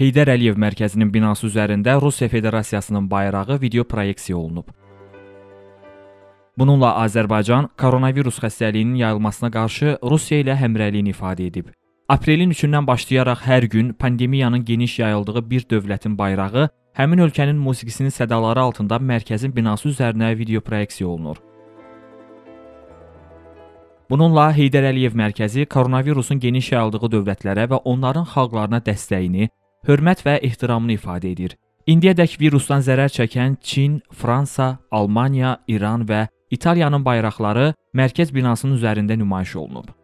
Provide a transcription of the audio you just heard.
Heydər Əliyev mərkəzinin binası üzərində Rusiya Federasiyasının bayrağı video proyeksiya olunub. Bununla Azərbaycan koronavirus xəstəliyinin yayılmasına qarşı Rusiya ilə həmrəyliyini ifadə edib. Aprelin 3-dən başlayaraq hər gün pandemiyanın geniş yayıldığı bir dövlətin bayrağı həmin ölkənin musiqisinin sədaları altında mərkəzin binası üzərinə video proyeksiya olunur. Bununla Heydər Əliyev mərkəzi koronavirusun geniş yayıldığı dövlətlərə və onların xalqlarına dəstəyini, hörmət və ehtiramını ifadə edir. İndiyədək virusdan zərər çəkən Çin, Fransa, Almaniya, İran və İtaliyanın bayraqları mərkəz binasının üzərində nümayiş olunub.